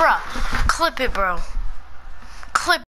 Bruh, clip it, bro.